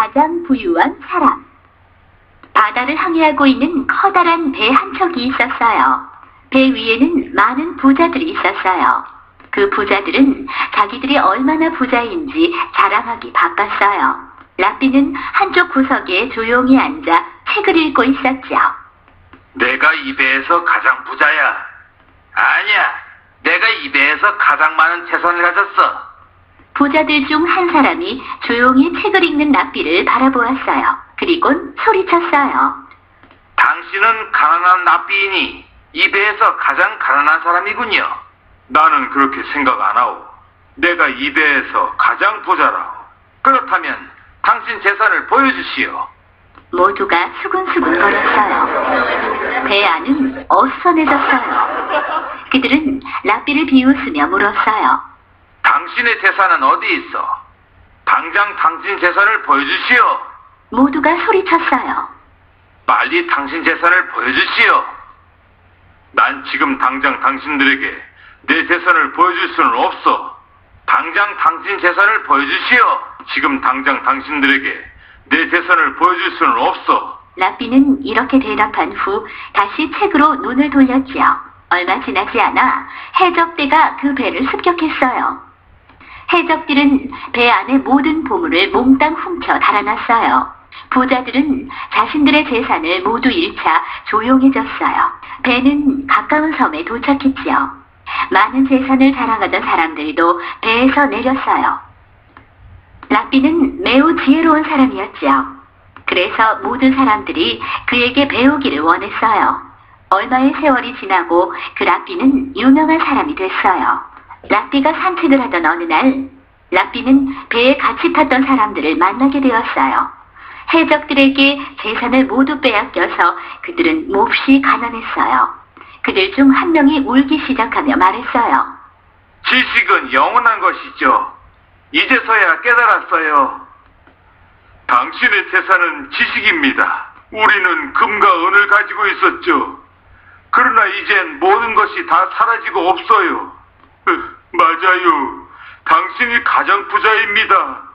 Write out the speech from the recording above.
가장 부유한 사람. 바다를 항해하고 있는 커다란 배 한 척이 있었어요. 배 위에는 많은 부자들이 있었어요. 그 부자들은 자기들이 얼마나 부자인지 자랑하기 바빴어요. 라삐는 한쪽 구석에 조용히 앉아 책을 읽고 있었죠. 내가 이 배에서 가장 부자야. 아니야. 내가 이 배에서 가장 많은 재산을 가졌어. 부자들 중 한 사람이 조용히 책을 읽는 라삐를 바라보았어요. 그리곤 소리쳤어요. 당신은 가난한 납비이니 이 배에서 가장 가난한 사람이군요. 나는 그렇게 생각 안 하오. 내가 이 배에서 가장 부자라오. 그렇다면 당신 재산을 보여주시오. 모두가 수근수근 거렸어요. 배 안은 어수선해졌어요. 그들은 라삐를 비웃으며 물었어요. 당신의 재산은 어디 있어? 당장 당신 재산을 보여주시오. 모두가 소리쳤어요. 빨리 당신 재산을 보여주시오. 난 지금 당장 당신들에게 내 재산을 보여줄 수는 없어. 당장 당신 재산을 보여주시오. 지금 당장 당신들에게 내 재산을 보여줄 수는 없어. 라삐는 이렇게 대답한 후 다시 책으로 눈을 돌렸지요. 얼마 지나지 않아 해적대가 그 배를 습격했어요. 해적들은 배 안의 모든 보물을 몽땅 훔쳐 달아났어요. 부자들은 자신들의 재산을 모두 잃자 조용해졌어요. 배는 가까운 섬에 도착했지요. 많은 재산을 자랑하던 사람들도 배에서 내렸어요. 라삐는 매우 지혜로운 사람이었지요. 그래서 모든 사람들이 그에게 배우기를 원했어요. 얼마의 세월이 지나고 그 라삐는 유명한 사람이 됐어요. 라삐가 산책을 하던 어느 날, 라삐는 배에 같이 탔던 사람들을 만나게 되었어요. 해적들에게 재산을 모두 빼앗겨서 그들은 몹시 가난했어요. 그들 중 한 명이 울기 시작하며 말했어요. 지식은 영원한 것이죠. 이제서야 깨달았어요. 당신의 재산은 지식입니다. 우리는 금과 은을 가지고 있었죠. 그러나 이젠 모든 것이 다 사라지고 없어요. 으, 맞아요. 당신이 가장 부자입니다.